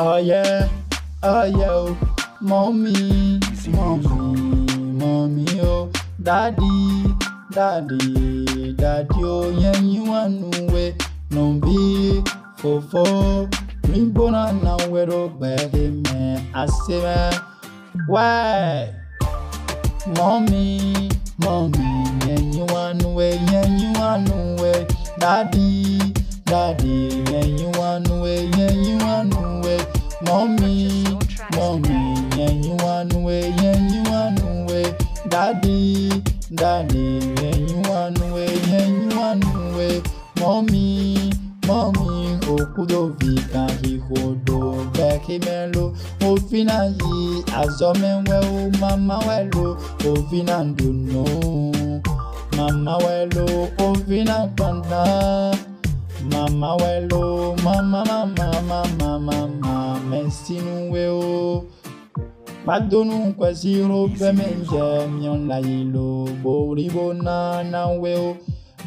Oh yeah, oh yeah, oh. mommy, mommy, mommy, oh, daddy, daddy, daddy, oh, yeah, you want no way, no be, fofo, rainbow na wero man, I say man, why, mommy, mommy, yeah, you want no way, yeah, you want no way, daddy, daddy, yeah, you no way, yeah, you no way, mommy, mommy, yeah, you no way, yeah, you no way, daddy, daddy, yeah, you no way, yeah, you no way, mommy, mommy, okudo vika hihodo, beki melo, ofina yi, azomenwe o mama welo, ofina nduno, mama welo, ofina panda. Mama welo, oh, mama, mama, mama, mama, mesinu we o. Padonu kwesi ro bemenje mion la yilo, boribo na na we o. Oh.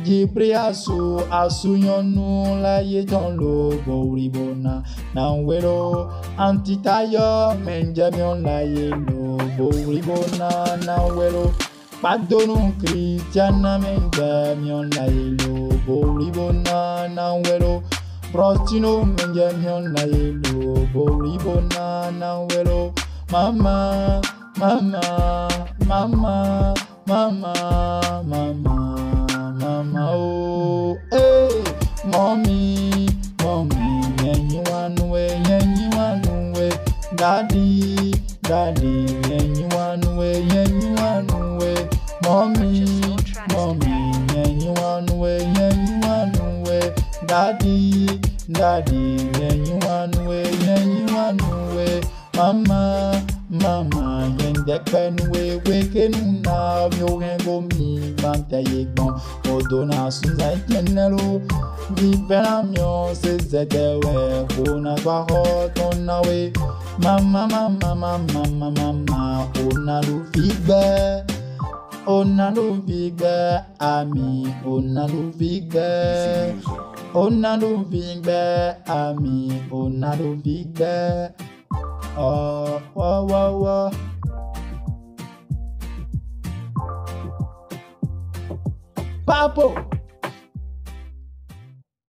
Jibri asu asu yonu la ye don lo, boribo na na we lo. Oh. Antitayo menje mion la yilo, boribo na na we lo. Padonu Christiana menje mion la yelo Boribo na na welo Prostino menje mion la yelo Boribo na na welo Mama, mama, mama, mama, mama, mama oh Hey, mommy, mommy you want way, yeah you want way eh. Daddy, daddy Yeah you want way, Mommy, mommy, you way, you way. Daddy, daddy, you way, you way. Mama, mama, yeah, that pen way, waking now, you can go me, but I gbọ́n. Odò náà sùn láì jẹ́nẹ́ ló. Bíbẹ́rẹ̀ mi ò ṣe ṣẹ̀dẹ̀ wẹ̀, kó náà gbà ọ́ tó náwé. Mama, mama, mama, mama, mama, òun náà ló fi gbẹ́. Ona ló fi gbẹ́ àmì, ona ló fi gbẹ́. Ona ló fi gbẹ́ àmì, ona ló fi gbẹ́. Ọ̀wọ́wọ́wọ́. Papo.